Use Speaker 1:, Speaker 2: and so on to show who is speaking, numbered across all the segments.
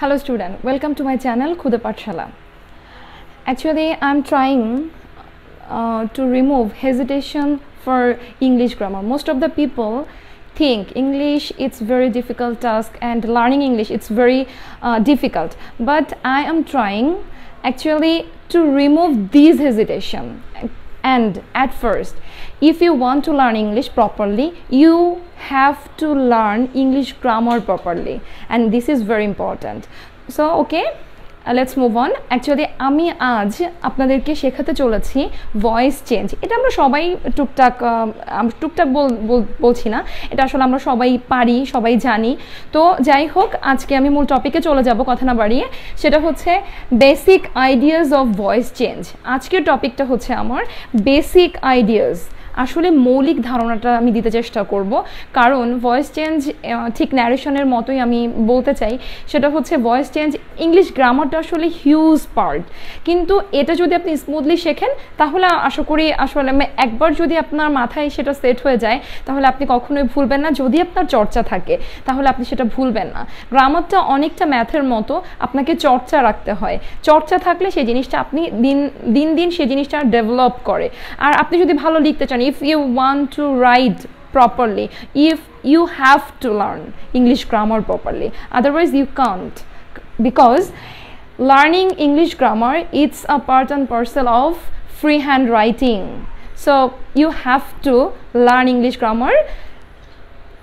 Speaker 1: Hello student, welcome to my channel Khuda Pathshala. Actually, I'm trying uh, to remove hesitation for English grammar. Most of the people think English it's very difficult task and learning English it's very uh, difficult. But I am trying actually to remove these hesitation and at first if you want to learn english properly you have to learn english grammar properly. And this is very important. So okay let's move on actually আমি আজ আপনাদেরকে শেখাতে চলেছি voice change এটা আমরা সবাই টুকটাক টুকটাক বলছি না। এটা আসলে আমরা সবাই পারি, সবাই জানি। তো যাই হোক, আজকে আমি মূল টপিকে চলে যাব কথা না বাড়িয়ে। সেটা হচ্ছে basic ideas of voice change আজকের টপিকটা হচ্ছে আমার বেসিক আইডিয়াস আসলে মৌলিক ধারণাটা আমি দিতে চেষ্টা করব। কারণ ভয়েস চেঞ্জ ঠিক ন্যারেশনের মতোই আমি বলতে চাই। সেটা হচ্ছে ভয়েস চেঞ্জ ইংলিশ গ্রামারটা আসলে হিউজ পার্ট কিন্তু এটা যদি আপনি স্মুথলি শেখেন, তাহলে আশা করি আসলে একবার যদি আপনার মাথায় সেটা সেট হয়ে যায়, তাহলে আপনি কখনোই ভুলবেন না। যদি আপনার চর্চা থাকে, তাহলে আপনি সেটা ভুলবেন না। গ্রামারটা অনেকটা ম্যাথের মতো আপনাকে চর্চা রাখতে হয়। চর্চা থাকলে সেই জিনিসটা আপনি দিন দিন দিন সেই জিনিসটা ডেভেলপ করে। আর আপনি যদি ভালো লিখতে চান if you want to write properly if you have to learn english grammar properly otherwise you can't. Because learning english grammar it's a part and parcel of freehand writing so you have to learn english grammar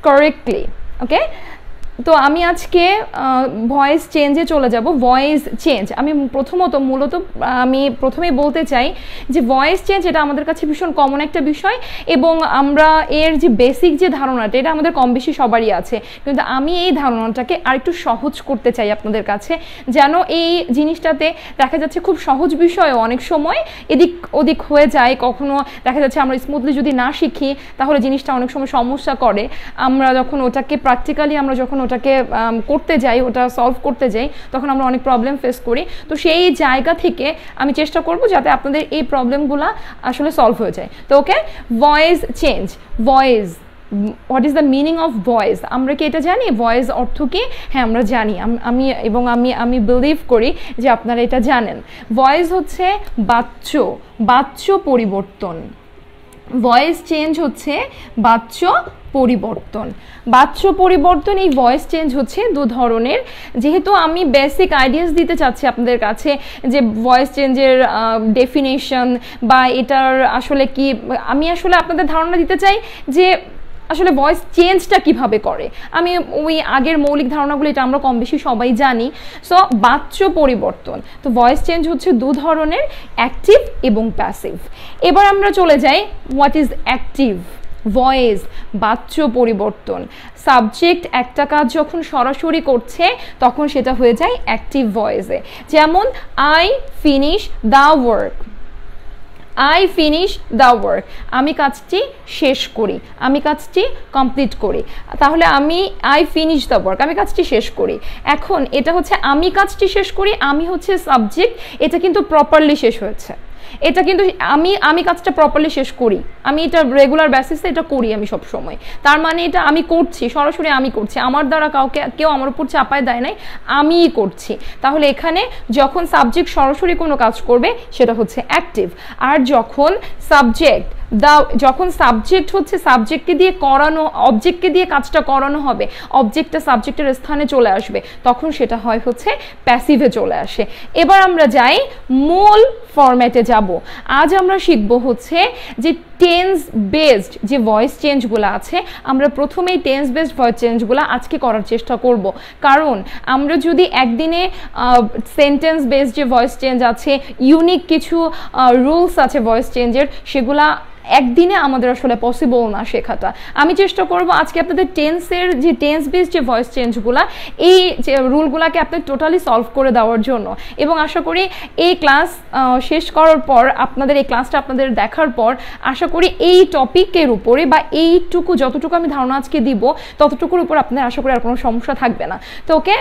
Speaker 1: correctly okay তো আমি আজকে voice চেঞ্জে চলে যাব voice change আমি প্রথমত, মূলত, আমি প্রথমেই বলতে চাই যে ভয়েস চেঞ্জ এটা আমাদের কাছে ভীষণ কমন একটা বিষয় এবং আমরা এর যে বেসিক যে ধারণাটা, এটা আমাদের কম বেশি সবারই আছে। কিন্তু আমি এই ধারণাটাকে আরেকটু সহজ করতে চাই আপনাদের কাছে, যেন এই জিনিসটাতে দেখা যাচ্ছে খুব সহজ বিষয়ও অনেক সময় এদিক ওদিক হয়ে যায়। কখনো দেখা যাচ্ছে আমরা স্মুথলি যদি না শিখি, তাহলে জিনিসটা অনেক সময় সমস্যা করে। আমরা যখন ওটাকে প্র্যাকটিক্যালি আমরা যখন ওটাকে করতে যাই, ওটা সলভ করতে যাই, তখন আমরা অনেক প্রবলেম ফেস করি। তো সেই জায়গা থেকে আমি চেষ্টা করব যাতে আপনাদের এই প্রবলেমগুলো আসলে সলভ হয়ে যায়। তো okay voice change voice what is the meaning of voice আমরা কি এটা জানি? ভয়েস অর্থ কি? হ্যাঁ আমরা জানি। আমি এবং আমি আমি বিলিভ করি যে আপনারা এটা জানেন। ভয়েস হচ্ছে বাচ্য বাচ্য পরিবর্তন। ভয়েস চেঞ্জ হচ্ছে বাচ্য পরিবর্তন। বাচ্য পরিবর্তন, এই ভয়েস চেঞ্জ হচ্ছে দু ধরনের। যেহেতু আমি বেসিক আইডিয়াস দিতে চাচ্ছি আপনাদের কাছে যে ভয়েস চেঞ্জের ডেফিনেশন বা এটার আসলে কি, আমি আসলে আপনাদের ধারণা দিতে চাই যে আসলে ভয়েস চেঞ্জটা কীভাবে করে। আমি ওই আগের মৌলিক ধারণাগুলো, এটা আমরা কম বেশি সবাই জানি। সো বাচ্য পরিবর্তন। তো ভয়েস চেঞ্জ হচ্ছে দু ধরনের অ্যাক্টিভ এবং প্যাসিভ এবার আমরা চলে যাই হোয়াট ইজ অ্যাক্টিভ ভয়েস বাচ্য পরিবর্তন। সাবজেক্ট একটা কাজ যখন সরাসরি করছে, তখন সেটা হয়ে যায় অ্যাক্টিভ ভয়েসে যেমন I finish the work I finish the work আমি কাজটি শেষ করি। আমি কাজটি কমপ্লিট করি। তাহলে আমি আই ফিনিশ দ্য ওয়ার্ক আমি কাজটি শেষ করি। এখন এটা হচ্ছে, আমি কাজটি শেষ করি, আমি হচ্ছে সাবজেক্ট এটা কিন্তু প্রপারলি শেষ হয়েছে। এটা কিন্তু আমি আমি কাজটা প্রপারলি শেষ করি। আমি এটা রেগুলার বেসিসে এটা করি আমি সব সময় তার মানে এটা আমি করছি, সরাসরি আমি করছি। আমার দ্বারা কাউকে, কেউ আমার উপর চাপায় দেয় নাই, আমিই করছি। তাহলে এখানে যখন সাবজেক্ট সরাসরি কোনো কাজ করবে, সেটা হচ্ছে অ্যাক্টিভ আর যখন সাবজেক্ট দা, যখন সাবজেক্ট হচ্ছে সাবজেক্টকে দিয়ে করানো অবজেক্টকে দিয়ে কাজটা করানো হবে অবজেক্টটা সাবজেক্টের স্থানে চলে আসবে, তখন সেটা হয় হচ্ছে প্যাসিভে চলে আসে। এবার আমরা যাই মূল ফরম্যাটে যাব। আজ আমরা শিখব হচ্ছে যে টেন্স বেসড যে ভয়েস চেঞ্জগুলো আছে, আমরা প্রথমেই টেন্স বেসড ভয়েস চেঞ্জগুলো আজকে করার চেষ্টা করব। কারণ আমরা যদি একদিনে সেন্টেন্স বেসড যে ভয়েস চেঞ্জ আছে ইউনিক কিছু রুলস আছে ভয়েস চেঞ্জের সেগুলা একদিনে আমাদের আসলে পসিবল না শেখাটা। আমি চেষ্টা করব আজকে আপনাদের টেন্সের যে টেন্স বেস যে ভয়েস চেঞ্জগুলো এই যে রুলগুলোকে আপনি টোটালি সলভ করে দেওয়ার জন্য। এবং আশা করি এই ক্লাস শেষ করার পর, আপনাদের এই ক্লাসটা আপনাদের দেখার পর, আশা করি এই টপিকের উপরে বা এইটুকু যতটুকু আমি ধারণা আজকে দিব, ততটুকুর উপর আপনার আশা করি আর কোনো সমস্যা থাকবে না। তো ওকে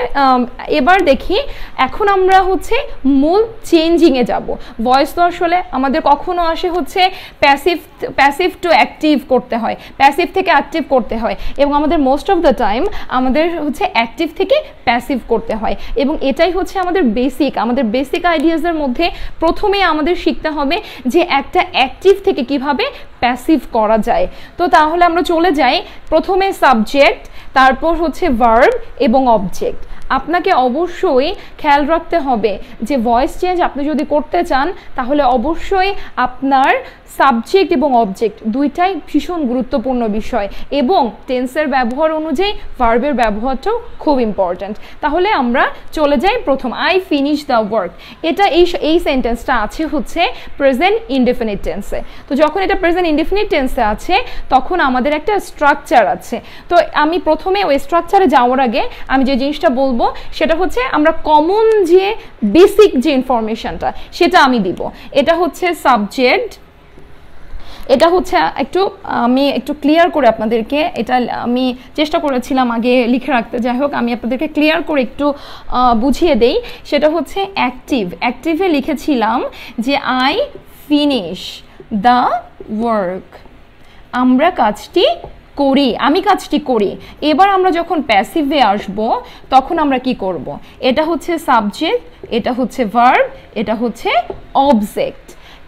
Speaker 1: এবার দেখি, এখন আমরা হচ্ছে মূল চেঞ্জিংয়ে যাব। ভয়েস তো আসলে আমাদের কখনো আসে হচ্ছে প্যাসিভ প্যাসিভ টু অ্যাক্টিভ করতে হয় প্যাসিভ থেকে অ্যাক্টিভ করতে হয় এবং আমাদের মোস্ট অফ দ্য টাইম আমাদের হচ্ছে অ্যাক্টিভ থেকে প্যাসিভ করতে হয় এবং এটাই হচ্ছে আমাদের বেসিক আমাদের বেসিক আইডিয়াসের মধ্যে প্রথমে আমাদের শিখতে হবে যে একটা অ্যাক্টিভ থেকে কীভাবে প্যাসিভ করা যায়। তো তাহলে আমরা চলে যাই প্রথমে সাবজেক্ট তারপর হচ্ছে ভার্ব এবং অবজেক্ট আপনাকে অবশ্যই খেয়াল রাখতে হবে যে ভয়েস চেঞ্জ আপনি যদি করতে চান, তাহলে অবশ্যই আপনার সাবজেক্ট এবং অবজেক্ট দুইটাই ভীষণ গুরুত্বপূর্ণ বিষয় এবং টেন্সের ব্যবহার অনুযায়ী ভার্বের ব্যবহারটাও খুব ইম্পর্ট্যান্ট তাহলে আমরা চলে যাই প্রথম আই ফিনিশ দ্য ওয়ার্ক এটা এই এই সেন্টেন্সটা আছে হচ্ছে প্রেজেন্ট ইনডেফিনিট টেন্সে তো যখন এটা প্রেজেন্ট ইনডেফিনিট টেন্সে আছে, তখন আমাদের একটা স্ট্রাকচার আছে। তো আমি প্রথমে ওই স্ট্রাকচারে যাওয়ার আগে আমি যে জিনিসটা বলব, সেটা হচ্ছে আমরা কমন যে বেসিক যে ইনফরমেশনটা সেটা আমি দিব। এটা হচ্ছে সাবজেক্ট এটা হচ্ছে একটু, আমি একটু ক্লিয়ার করে আপনাদেরকে এটা আমি চেষ্টা করেছিলাম আগে লিখে রাখতে। যাই হোক, আমি আপনাদেরকে ক্লিয়ার করে একটু বুঝিয়ে দেই। সেটা হচ্ছে অ্যাক্টিভ অ্যাক্টিভে লিখেছিলাম যে আই ফিনিশ দ্য ওয়ার্ক আমরা কাজটি করি, আমি কাজটি করি। এবার আমরা যখন প্যাসিভে আসব, তখন আমরা কি করব? এটা হচ্ছে সাবজেক্ট এটা হচ্ছে ভার্ব এটা হচ্ছে অবজেক্ট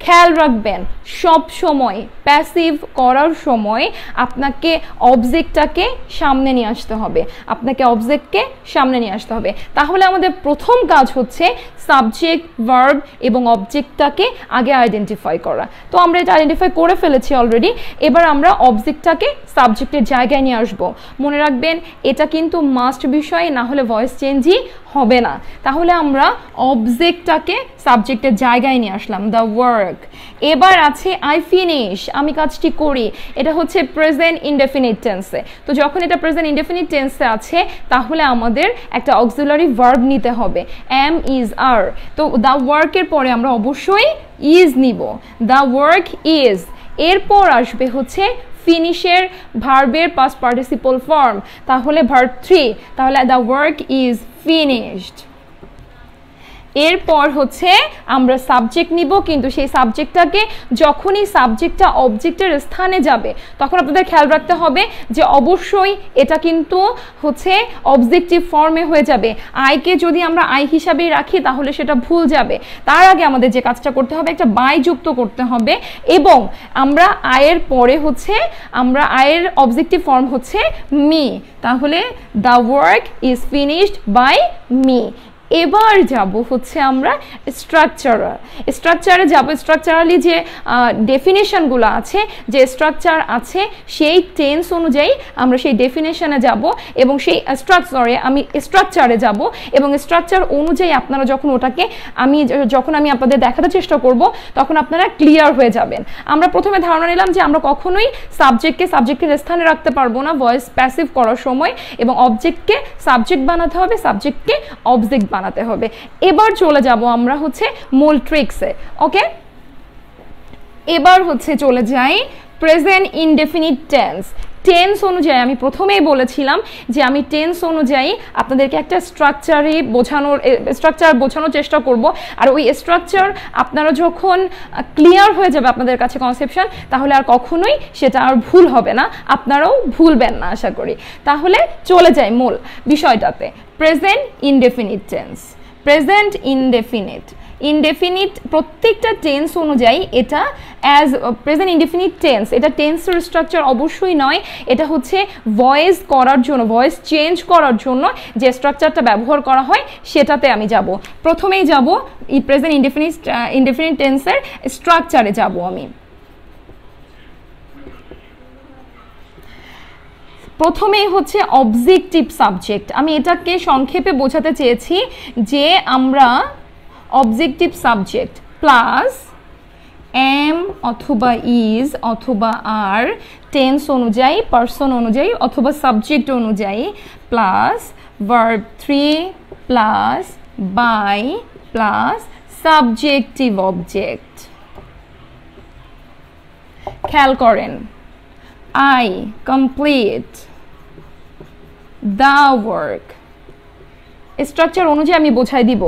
Speaker 1: খেয়াল রাখবেন, সব সময় প্যাসিভ করার সময় আপনাকে অবজেক্টটাকে সামনে নিয়ে আসতে হবে। আপনাকে অবজেক্টকে সামনে নিয়ে আসতে হবে। তাহলে আমাদের প্রথম কাজ হচ্ছে সাবজেক্ট ভার্ব এবং অবজেক্টটাকে আগে আইডেন্টিফাই করা। তো আমরা এটা আইডেন্টিফাই করে ফেলেছি অলরেডি এবার আমরা অবজেক্টটাকে সাবজেক্টের জায়গায় নিয়ে আসব। মনে রাখবেন, এটা কিন্তু মাস্ট বিষয়, না হলে ভয়েস চেঞ্জই হবে না। তাহলে আমরা অবজেক্টটাকে সাবজেক্টের জায়গায় নিয়ে আসলাম দ্য ওয়ার্ক এবার আছে আই ফিনিশ আমি কাজটি করি। এটা হচ্ছে প্রেজেন্ট ইনডেফিনিট টেন্সে তো যখন এটা প্রেজেন্ট ইনডেফিনিট টেন্সে আছে, তাহলে আমাদের একটা অক্সিলারি ভার্ব নিতে হবে। এম ইজ আর তো দ্য ওয়ার্কের পরে আমরা অবশ্যই ইজ নিব। দ্য ওয়ার্ক ইজ এরপর আসবে হচ্ছে ফিনিশের ভার্বের পাস পার্টিসিপল ফর্ম তাহলে ভার্ব থ্রি তাহলে দ্য ওয়ার্ক ইজ ফিনিশড এরপর হচ্ছে আমরা সাবজেক্ট নিব, কিন্তু সেই সাবজেক্টটাকে যখনই সাবজেক্টটা অবজেক্টের স্থানে যাবে, তখন আপনাদের খেয়াল রাখতে হবে যে অবশ্যই এটা কিন্তু হচ্ছে অবজেক্টিভ ফর্মে হয়ে যাবে। আইকে যদি আমরা আই হিসাবেই রাখি, তাহলে সেটা ভুল যাবে। তার আগে আমাদের যে কাজটা করতে হবে, একটা বাই যুক্ত করতে হবে এবং আমরা আয়ের পরে হচ্ছে, আমরা আয়ের অবজেক্টিভ ফর্ম হচ্ছে মি তাহলে the work is finished by me এবার যাব হচ্ছে আমরা স্ট্রাকচারাল স্ট্রাকচারে যাব স্ট্রাকচারালি যে ডেফিনেশনগুলো আছে, যে স্ট্রাকচার আছে, সেই টেন্স অনুযায়ী আমরা সেই ডেফিনেশনে যাব এবং সেই স্ট্রাকচারে আমি স্ট্রাকচারে যাব এবং স্ট্রাকচার অনুযায়ী আপনারা যখন ওটাকে আমি যখন আমি আপনাদের দেখাতে চেষ্টা করব, তখন আপনারা ক্লিয়ার হয়ে যাবেন। আমরা প্রথমে ধারণা নিলাম যে আমরা কখনোই সাবজেক্টকে সাবজেক্টের স্থানে রাখতে পারব না ভয়েস প্যাসিভ করার সময় এবং অবজেক্টকে সাবজেক্ট বানাতে হবে সাবজেক্টকে অবজেক্ট বানাতে হবে। এবার চলে যাব আমরা হচ্ছে মূল ট্রিক্সে ওকে এবার হচ্ছে চলে যাই প্রেজেন্ট ইনডেফিনিট টেন্স টেন্স অনুযায়ী আমি প্রথমেই বলেছিলাম যে আমি টেন্স অনুযায়ী আপনাদেরকে একটা স্ট্রাকচারে বোঝানোর স্ট্রাকচার বোঝানোর চেষ্টা করব। আর ওই স্ট্রাকচার আপনারা যখন ক্লিয়ার হয়ে যাবে আপনাদের কাছে কনসেপশন তাহলে আর কখনোই সেটা আর ভুল হবে না। আপনারাও ভুলবেন না, আশা করি। তাহলে চলে যাই মূল বিষয়টাতে। Present indefinite tense present indefinite indefinite প্রত্যেকটা টেন্স অনুযায়ী এটা অ্যাজ প্রেজেন্ট ইনডেফিনিট টেন্স এটা টেন্সের স্ট্রাকচার অবশ্যই নয়, এটা হচ্ছে ভয়েস করার জন্য ভয়েস চেঞ্জ করার জন্য যে স্ট্রাকচারটা ব্যবহার করা হয়, সেটাতে আমি যাব। প্রথমেই যাব প্রেজেন্ট ইনডেফিনিট ইনডেফিনিট টেন্সের স্ট্রাকচারে যাব আমি। প্রথমেই হচ্ছে অবজেক্টিভ সাবজেক্ট আমি এটাকে সংক্ষেপে বোঝাতে চেয়েছি যে আমরা অবজেক্টিভ সাবজেক্ট প্লাস এম অথবা ইজ অথবা আর টেন্স অনুযায়ী পার্সন অনুযায়ী অথবা সাবজেক্ট অনুযায়ী plus verb three plus by plus subjective object খেয়াল করেন। I complete the work structure অনুযায়ী আমি বোঝাই দিব।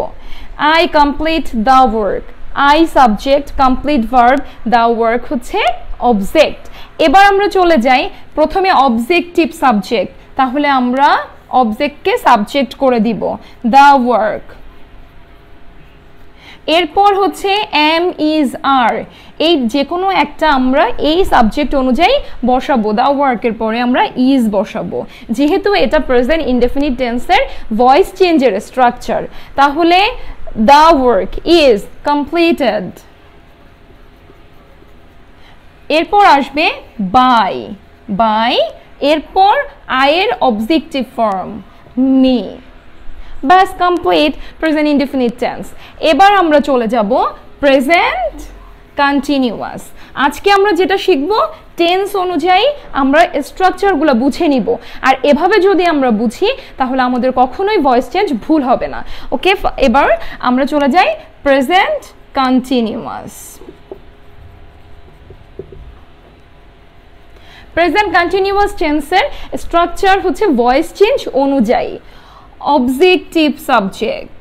Speaker 1: I complete the work I subject complete verb the work হচ্ছে অবজেক্ট এবার আমরা চলে যাই প্রথমে অবজেক্টিভ সাবজেক্ট তাহলে আমরা অবজেক্টকে সাবজেক্ট করে দিব দ্য ওয়ার্ক এরপর হচ্ছে এম ইজ আর এই যে কোনো একটা আমরা এই সাবজেক্ট অনুযায়ী বসাবো দ্য ওয়ার্কের পরে আমরা ইজ বসাবো। যেহেতু এটা প্রেজেন্ট ইনডেফিনিট টেন্সের ভয়েস চেঞ্জের স্ট্রাকচার তাহলে দ্য ওয়ার্ক ইজ কমপ্লিটেড এরপর আসবে বাই বাই এরপর আয়ের অবজেক্টিভ ফর্ম মি ব্যাস কমপ্লিট প্রেজেন্ট ইনডিফিনিট টেন্স এবার আমরা চলে যাব প্রেজেন্ট কন্টিনিউয়াস আজকে আমরা যেটা শিখব টেন্স অনুযায়ী আমরা স্ট্রাকচারগুলো বুঝে নিব। আর এভাবে যদি আমরা বুঝি, তাহলে আমাদের কখনোই ভয়েস চেঞ্জ ভুল হবে না। ওকে এবার আমরা চলে যাই প্রেজেন্ট কন্টিনিউয়াস প্রেজেন্ট কন্টিনিউয়াস টেন্সের স্ট্রাকচার হচ্ছে ভয়েস চেঞ্জ অনুযায়ী। অবজেক্টিভ সাবজেক্ট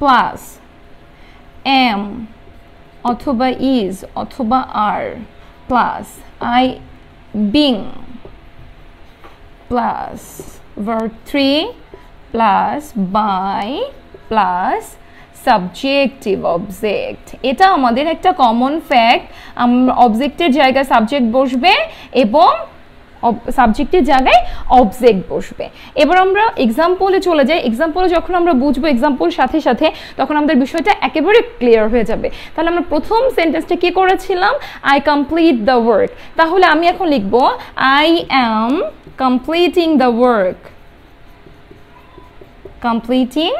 Speaker 1: প্লাস এম অথবা ইজ অথবা are plus I being plus verb three plus by plus subjective object এটা আমাদের একটা কমন ফ্যাক্ট অবজেক্টের জায়গায় সাবজেক্ট বসবে এবং সাবজেক্টের জায়গায় অবজেক্ট বসবে। এবার আমরা এক্সাম্পলে চলে যাই। এক্সাম্পলে যখন আমরা বুঝব এক্সাম্পল সাথে সাথে, তখন আমাদের বিষয়টা একেবারে ক্লিয়ার হয়ে যাবে। তাহলে আমরা প্রথম সেন্টেন্সটা কি করেছিলাম? আই কমপ্লিট দ্য ওয়ার্ক তাহলে আমি এখন লিখব I am completing the work completing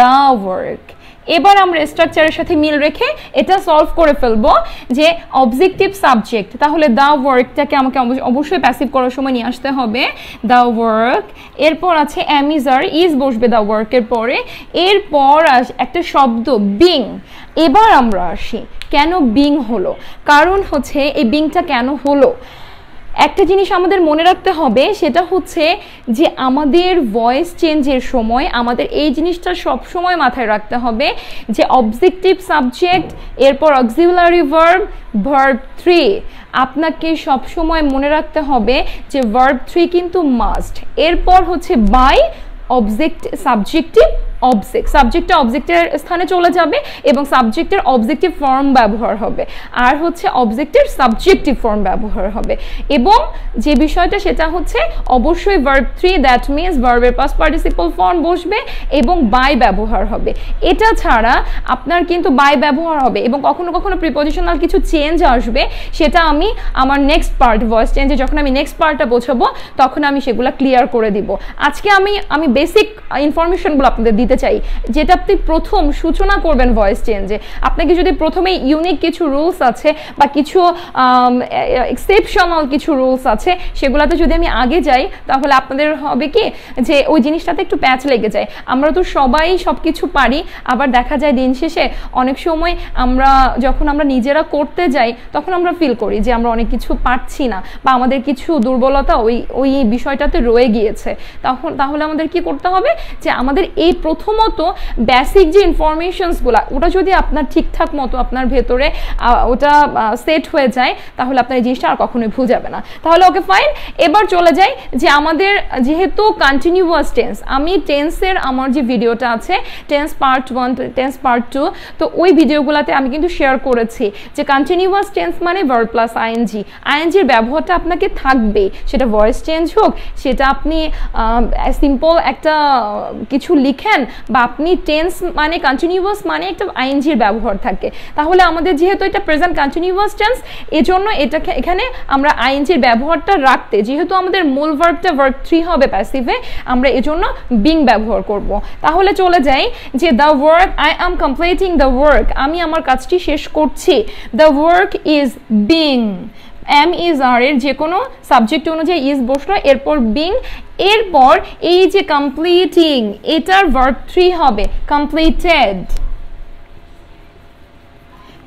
Speaker 1: the work এবার আমরা স্ট্রাকচারের সাথে মিল রেখে এটা সলভ করে ফেলব যে অবজেক্টিভ সাবজেক্ট তাহলে দ্য ওয়ার্কটাকে আমাকে অবশ্যই প্যাসিভ করার সময় নিয়ে আসতে হবে। দ্য ওয়ার্ক এরপর আছে অ্যামিজার ইজ বসবে দ্য ওয়ার্কের পরে। এরপর একটা শব্দ বিং এবার আমরা আসি কেন বিং হলো? কারণ হচ্ছে এই বিংটা কেন হলো? একটা জিনিস আমাদের মনে রাখতে হবে, সেটা হচ্ছে যে আমাদের ভয়েস চেঞ্জের সময় আমাদের এই জিনিসটা সব সময় মাথায় রাখতে হবে যে অবজেক্টিভ সাবজেক্ট এরপর অক্সিলারি ভার্ব ভার্ব থ্রি আপনাকে সব সময় মনে রাখতে হবে যে ভার্ব থ্রি কিন্তু মাস্ট এরপর হচ্ছে বাই অবজেক্ট সাবজেক্টিভ অবজেক্ট সাবজেক্টটা অবজেক্টের স্থানে চলে যাবে এবং সাবজেক্টের অবজেক্টিভ ফর্ম ব্যবহার হবে। আর হচ্ছে অবজেক্টের সাবজেক্টিভ ফর্ম ব্যবহার হবে। এবং যে বিষয়টা সেটা হচ্ছে অবশ্যই ভার্ব থ্রি দ্যাট মিনস ভার্বের পাস পার্টিসিপল ফর্ম বসবে এবং বাই ব্যবহার হবে। এটা ছাড়া আপনার কিন্তু বাই ব্যবহার হবে এবং কখনো কখনো প্রিপোজিশনাল কিছু চেঞ্জ আসবে, সেটা আমি আমার নেক্সট পার্ট ভয়েস চেঞ্জে যখন আমি নেক্সট পার্টটা বোঝাবো, তখন আমি সেগুলো ক্লিয়ার করে দিব। আজকে আমি আমি বেসিক ইনফরমেশনগুলো আপনাদের দিতে চাই, যেটা আপনি প্রথম সূচনা করবেন ভয়েস চেঞ্জে আপনাকে যদি প্রথমে ইউনিক কিছু রুলস আছে বা কিছু এক্সেপশনাল কিছু রুলস আছে, সেগুলোতে যদি আমি আগে যাই, তাহলে আপনাদের হবে কি যে ওই জিনিসটাতে একটু প্যাচ লেগে যায়। আমরা তো সবাই সব কিছু পারি, আবার দেখা যায় দিন শেষে অনেক সময় আমরা যখন আমরা নিজেরা করতে যাই, তখন আমরা ফিল করি যে আমরা অনেক কিছু পারছি না বা আমাদের কিছু দুর্বলতা ওই ওই বিষয়টাতে রয়ে গিয়েছে। তখন, তাহলে আমাদের কি করতে হবে যে আমাদের এই প্রথমত বেসিক যে ইনফরমেশনসগুলো ওটা যদি আপনার ঠিকঠাক মতো আপনার ভেতরে ওটা সেট হয়ে যায়, তাহলে আপনার এই জিনিসটা আর কখনোই ভুল যাবে না। তাহলে ওকে ফাইন এবার চলে যাই যে আমাদের যেহেতু কন্টিনিউয়াস টেন্স আমি টেন্সের আমার যে ভিডিওটা আছে tense part one tense part two তো ওই ভিডিওগুলোতে আমি কিন্তু শেয়ার করেছি যে কন্টিনিউয়াস টেন্স মানে ভার্ব প্লাস আইএনজি আইএনজির ব্যবহারটা আপনাকে থাকবে সেটা ভয়েস চেঞ্জ হোক, সেটা আপনি সিম্পল একটা কিছু লিখেন বা আপনি টেন্স মানে কন্টিনিউয়াস মানে একটা আইএনজির ব্যবহার থাকে। তাহলে আমাদের যেহেতু এটা প্রেজেন্ট কন্টিনিউয়াস টেন্স এজন্য এটাকে এখানে আমরা আইএনজির ব্যবহারটা রাখতে, যেহেতু আমাদের মূল ভার্বটা ভার্ব থ্রি হবে প্যাসিভে আমরা এজন্য বিং ব্যবহার করব। তাহলে চলে যাই যে the work I am completing the work আমি আমার কাজটি শেষ করছি। The work is being am is are এর যে কোনো সাবজেক্ট অনুযায়ী ইজ বসল, এরপর বিং এরপর এই যে কমপ্লিটিং এটার ভার্ব থ্রি হবে কমপ্লিটেড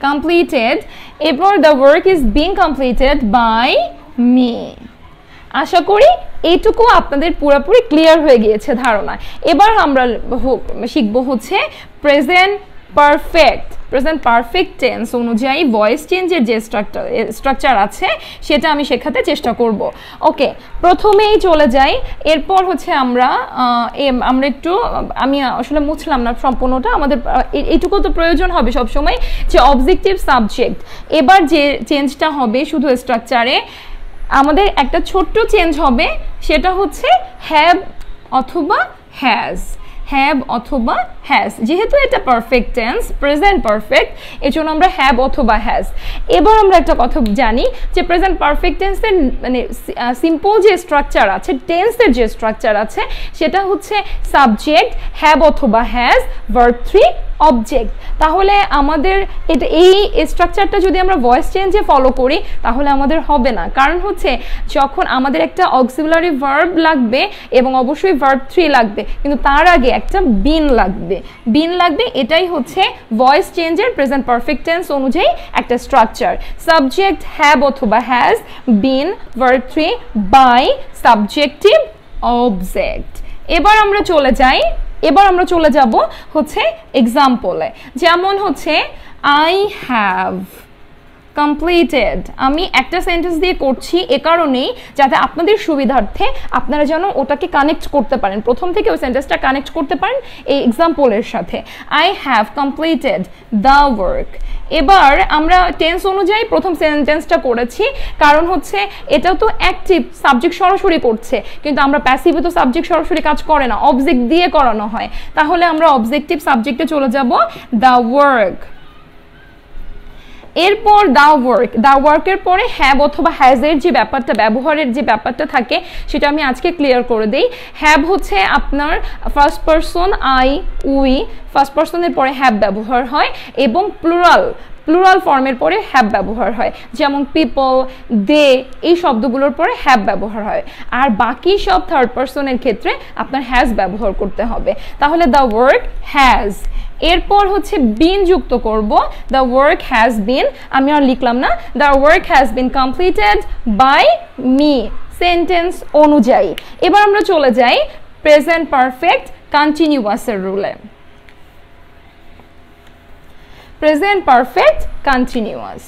Speaker 1: completed, এরপর the work is being completed by me আশা করি এইটুকু আপনাদের পুরোপুরি ক্লিয়ার হয়ে গিয়েছে ধারণা। এবার আমরা শিখব হচ্ছে present perfect present perfect tense অনুযায়ী ভয়েস চেঞ্জের যে স্ট্রাকচার স্ট্রাকচার আছে, সেটা আমি শেখাতে চেষ্টা করব। ওকে প্রথমেই চলে যাই। এরপর হচ্ছে আমরা আমরা একটু, আমি আসলে মুছলাম না সম্পূর্ণটা, আমাদের এইটুকু তো প্রয়োজন হবে সবসময় যে অবজেক্টিভ সাবজেক্ট এবার যে চেঞ্জটা হবে শুধু স্ট্রাকচারে আমাদের একটা ছোট্ট চেঞ্জ হবে, সেটা হচ্ছে হ্যাভ অথবা হ্যাজ হ্যাভ অথবা হ্যাজ যেহেতু এটা পারফেক্ট টেন্স প্রেজেন্ট পারফেক্ট এর জন্য আমরা হ্যাব অথবা হ্যাজ এবার আমরা একটা কথা জানি যে প্রেজেন্ট পারফেক্ট টেন্সের মানে সিম্পল যে স্ট্রাকচার আছে টেন্সের যে স্ট্রাকচার আছে, সেটা হচ্ছে সাবজেক্ট হ্যাব অথবা হ্যাজ ভার্ব থ্রি অবজেক্ট তাহলে আমাদের এটা, এই স্ট্রাকচারটা যদি আমরা ভয়েস চেঞ্জে ফলো করি, তাহলে আমাদের হবে না। কারণ হচ্ছে, যখন আমাদের একটা অক্সিলারি ভার্ব লাগবে, এবং অবশ্যই ভার্ব থ্রি লাগবে, কিন্তু তার আগে একটা বিন লাগবে। বিন লাগবে, এটাই হচ্ছে ভয়েস চেঞ্জের প্রেজেন্ট পারফেক্ট টেন্স অনুযায়ী একটা স্ট্রাকচার সাবজেক্ট হ্যাভ অথবা has been verb three by subjective object এবার আমরা চলে যাই, এবার আমরা চলে যাব হচ্ছে এক্সাম্পলে যেমন হচ্ছে আই হ্যাভ কমপ্লিটেড আমি একটা সেন্টেন্স দিয়ে করছি এ কারণেই যাতে আপনাদের সুবিধার্থে আপনারা যেন ওটাকে কানেক্ট করতে পারেন। প্রথম থেকে ওই সেন্টেন্সটা কানেক্ট করতে পারেন এই এক্সাম্পলের সাথে। I have completed the work এবার আমরা টেন্স অনুযায়ী প্রথম সেন্টেন্সটা করেছি। কারণ হচ্ছে এটা তো অ্যাক্টিভ সাবজেক্ট সরাসরি করছে। কিন্তু আমরা প্যাসিভে তো সাবজেক্ট সরাসরি কাজ করে না অবজেক্ট দিয়ে করানো হয়। তাহলে আমরা অবজেক্টিভ সাবজেক্টে চলে যাব দ্য ওয়ার্ক এরপর দা ওয়ার্ক দা ওয়ার্কের পরে হ্যাব অথবা হ্যাজের যে ব্যাপারটা, ব্যবহারের যে ব্যাপারটা থাকে, সেটা আমি আজকে ক্লিয়ার করে দিই। হ্যাব হচ্ছে আপনার first person I we first পারসনের পরে হ্যাব ব্যবহার হয় এবং প্লুরাল প্লুরাল ফর্মের পরে হ্যাব ব্যবহার হয়। যেমন পিপল দে এই শব্দগুলোর পরে হ্যাব ব্যবহার হয়। আর বাকি সব থার্ড পার্সনের ক্ষেত্রে আপনার হ্যাজ ব্যবহার করতে হবে। তাহলে দ্য ওয়ার্ক হ্যাজ এরপর হচ্ছে বিন যুক্ত করব। দ্য ওয়ার্ক হ্যাজ বিন আমি আর লিখলাম না। The work has been completed by me sentence অনুযায়ী। এবার আমরা চলে যাই প্রেজেন্ট পারফেক্ট কন্টিনিউয়াসের রুলে present perfect continuous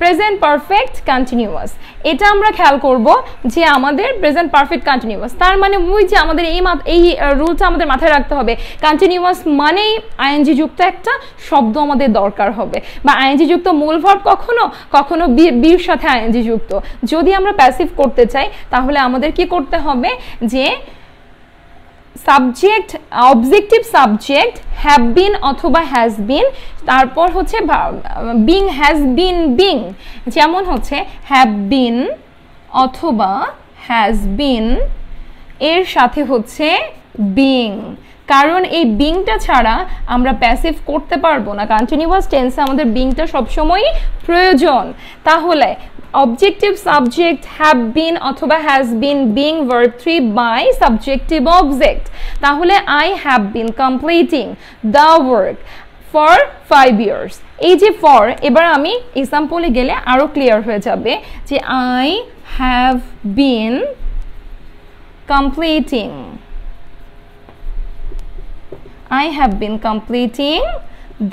Speaker 1: present perfect continuous এটা আমরা খেয়াল করব যে আমাদের প্রেজেন্ট পারফেক্ট কন্টিনিউয়াস তার মানে ওই যে আমাদের এই এই রুলটা আমাদের মাথায় রাখতে হবে। কন্টিনিউয়াস মানেই আইএনজি যুক্ত একটা শব্দ আমাদের দরকার হবে। বা আইএনজি যুক্ত মূল ভার্ব কখনো কখনো বির সাথে আইএনজি যুক্ত। যদি আমরা প্যাসিভ করতে চাই, তাহলে আমাদের কি করতে হবে যে subject, objective subject have been অথবা হ্যাজ বিন তারপর হচ্ছে বিং হ্যাজ বিন বিং যেমন হচ্ছে হ্যাভ বিন অথবা হ্যাজ বিন এর সাথে হচ্ছে বিং কারণ এই বিংটা ছাড়া আমরা প্যাসিভ করতে পারব না। কন্টিনিউয়াস টেন্সে আমাদের বিংটা সবসময়ই প্রয়োজন। তাহলে objective subject have been অথবা has been being verb 3 by subjective object তাহলে I have been completing the work for five years এই যে ফর এবার আমি এক্সাম্পলে গেলে আরও ক্লিয়ার হয়ে যাবে যে I have been completing I have been completing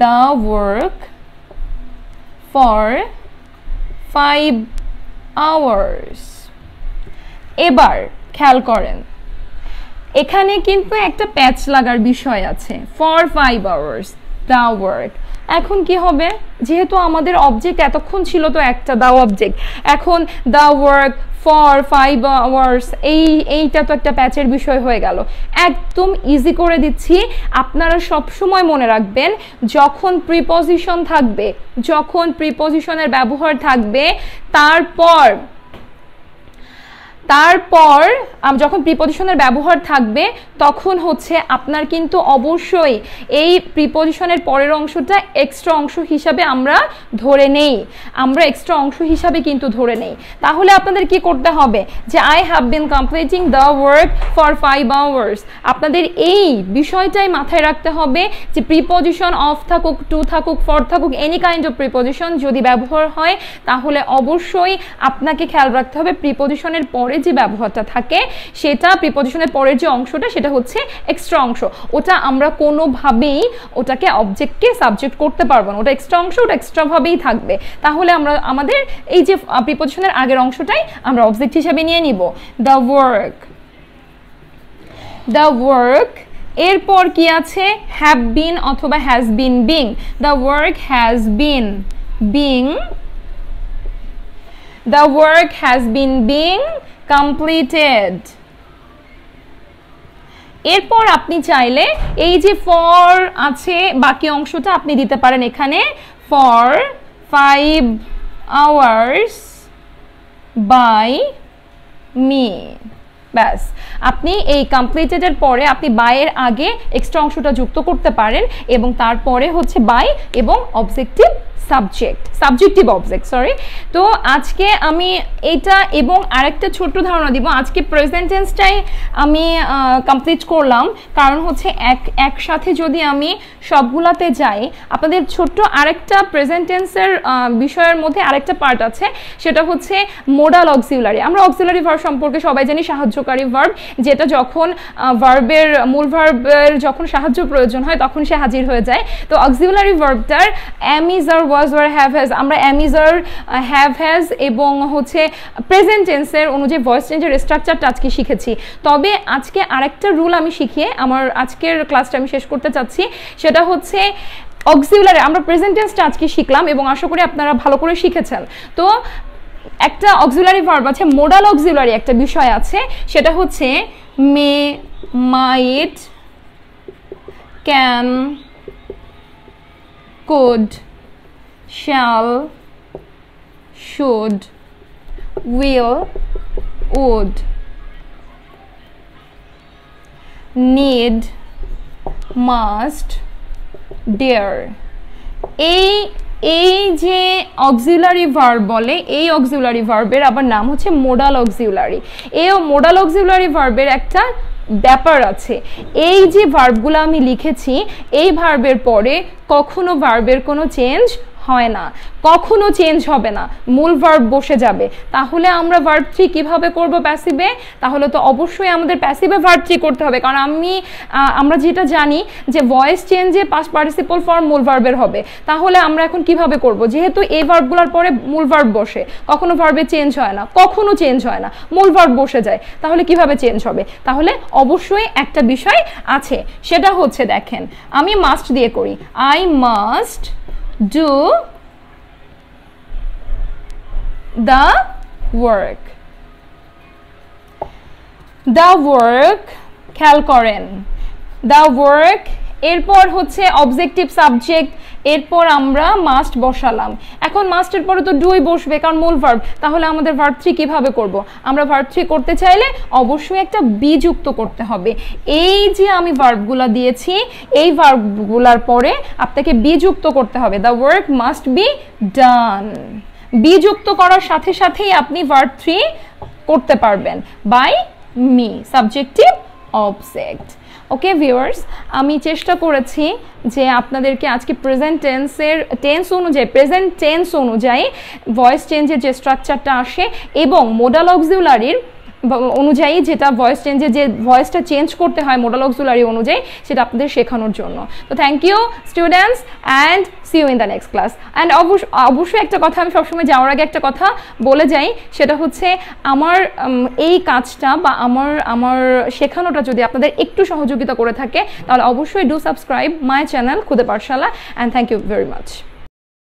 Speaker 1: the work for five hours এবার খেয়াল করেন, এখানে কিন্তু একটা প্যাচ লাগার বিষয় আছে। For five hours the work এখন কি হবে? যেহেতু আমাদের অবজেক্ট এতক্ষণ ছিল তো একটা দা অবজেক্ট এখন the work for five hours এই, এইটা তো একটা প্যাচের বিষয় হয়ে গেল। একদম ইজি করে দিচ্ছি। আপনারা সব সময় মনে রাখবেন, যখন প্রিপজিশন থাকবে, যখন প্রিপজিশনের ব্যবহার থাকবে, তারপর তারপর যখন প্রিপোজিশনের ব্যবহার থাকবে, তখন হচ্ছে আপনার কিন্তু অবশ্যই এই প্রিপোজিশনের পরের অংশটা এক্সট্রা অংশ হিসাবে আমরা ধরে নেই। আমরা এক্সট্রা অংশ হিসাবে কিন্তু ধরে নেই। তাহলে আপনাদের কি করতে হবে? যে I have been completing the work for five hours আপনাদের এই বিষয়টাই মাথায় রাখতে হবে যে প্রিপোজিশন অফ থাকুক টু থাকুক ফর থাকুক এনি কাইন্ড অফ প্রিপোজিশন যদি ব্যবহার হয়, তাহলে অবশ্যই আপনাকে খেয়াল রাখতে হবে প্রিপোজিশনের পরে যে ব্যবহারটা থাকে, সেটা প্রিপোজিশনের পরের যে অংশটা, সেটা হচ্ছে এক্সট্রা অংশ। ওটা আমরা কোনোভাবেই ওটাকে অবজেক্টকে সাবজেক্ট করতে পারব না। ওটা এক্সট্রা অংশ, ওটা এক্সট্রাভাবেই থাকবে। তাহলে আমরা, আমাদের এই যে প্রিপোজিশনের আগের অংশটাই আমরা অবজেক্ট হিসাবে নিয়ে নিব। দ্য ওয়ার্ক দ্য ওয়ার্ক এরপর কি আছে? হ্যাভ বিন অথবা has been being the work has been being the work has been being completed এরপর আপনি চাইলে এই যে ফর আছে, বাকি অংশটা আপনি দিতে পারেন এখানে for five hours by me ব্যাস। আপনি এই কমপ্লিটেডের পরে আপনি বাইয়ের আগে এক্সট্রা অংশটা যুক্ত করতে পারেন এবং তারপরে হচ্ছে বাই এবং objective subject subjective object sorry তো আজকে আমি এটা এবং আরেকটা ছোট্ট ধারণা দিব। আজকে প্রেজেন্ট টেন্সটাই আমি কমপ্লিট করলাম। কারণ হচ্ছে এক, একসাথে যদি আমি সবগুলাতে যাই, আপনাদের ছোট্ট আরেকটা প্রেজেন্ট টেন্সের বিষয়ের মধ্যে আরেকটা পার্ট আছে। সেটা হচ্ছে মোডাল অক্সিলারি আমরা অক্সিলারি ভার সম্পর্কে সবাই জানি সাহায্যকারী ভার্ব যেটা যখন ভার্বের মূল ভার্বের যখন সাহায্য প্রয়োজন হয়, তখন সে হাজির হয়ে যায়। তো auxiliary ভার্বটার am is are was were have has আমরা am is are have has এবং হচ্ছে প্রেজেন্ট টেন্সের অনুযায়ী ভয়েস চেঞ্জের স্ট্রাকচারটা আজকে শিখেছি। তবে আজকে আরেকটা রুল আমি শিখিয়ে আমার আজকের ক্লাসটা আমি শেষ করতে চাচ্ছি। সেটা হচ্ছে অক্সিউলারি আমরা প্রেজেন্ট টেন্সটা আজকে শিখলাম এবং আশা করি আপনারা ভালো করে শিখেছেন। তো একটা অক্সিলারি ভার্ব আছে মোডাল অক্সিলারি একটা বিষয় আছে, সেটা হচ্ছে may might can could shall should, will, would, need, must, dare. এই এই যে অক্সিলারি ভার্ব বলে, এই অক্সিলারি ভার্বের আবার নাম হচ্ছে মোডাল অক্সিউলারি এই মোডাল অক্সিলারি ভার্বের একটা ব্যাপার আছে। এই যে ভার্বগুলো আমি লিখেছি, এই ভার্বের পরে কখনো ভার্বের কোনো চেঞ্জ হয় না। কখনো চেঞ্জ হবে না। মূল ভার্ব বসে যাবে। তাহলে আমরা ভার্ব থ্রি কীভাবে করব প্যাসিভে তাহলে তো অবশ্যই আমাদের প্যাসিভে ভার্ব থ্রি করতে হবে। কারণ আমি আমরা যেটা জানি যে ভয়েস চেঞ্জে পাস পার্টিসিপল ফর্ম মূল ভার্বের হবে। তাহলে আমরা এখন কীভাবে করব? যেহেতু এই ভার্বগুলোর পরে মূল ভার্ব বসে। কখনো ভার্বে চেঞ্জ হয় না। কখনো চেঞ্জ হয় না। মূল ভার্ব বসে যায়। তাহলে কীভাবে চেঞ্জ হবে? তাহলে অবশ্যই একটা বিষয় আছে। সেটা হচ্ছে দেখেন, আমি মাস্ট দিয়ে করি। I must do the work. The work খেয়াল করেন the work এরপর হচ্ছে অবজেক্টিভ সাবজেক্ট এরপর আমরা মাস্ট বসালাম। এখন মাস্টের পরে তো ডুই বসবে, কারণ মূল ভার্ব তাহলে আমাদের ভার্ব থ্রি কীভাবে করব? আমরা ভার্ব থ্রি করতে চাইলে অবশ্যই একটা বি যুক্ত করতে হবে। এই যে আমি ভার্বগুলো দিয়েছি, এই ভার্বগুলার পরে আপনাকে বি যুক্ত করতে হবে। The work must be done be যুক্ত করার সাথে সাথেই আপনি ভার্ব থ্রি করতে পারবেন। By me subjective object okay viewers আমি চেষ্টা করেছি যে আপনাদেরকে আজকে প্রেজেন্ট টেন্সের টেন্স অনুযায়ী প্রেজেন্ট টেন্স অনুযায়ী ভয়েস চেঞ্জের যে স্ট্রাকচারটা আসে এবং মোডাল অক্সিউলারির অনুযায়ী যেটা ভয়েস চেঞ্জে যে ভয়েসটা চেঞ্জ করতে হয় মোডাল অক্সুলারি অনুযায়ী, সেটা আপনাদের শেখানোর জন্য। তো thank you students and see you in the next class and অবশ্যই একটা কথা আমি সবসময় যাওয়ার আগে একটা কথা বলে যাই, সেটা হচ্ছে আমার এই কাজটা বা আমার আমার শেখানোটা যদি আপনাদের একটু সহযোগিতা করে থাকে, তাহলে অবশ্যই do subscribe my channel Khude Pathshala and thank you very much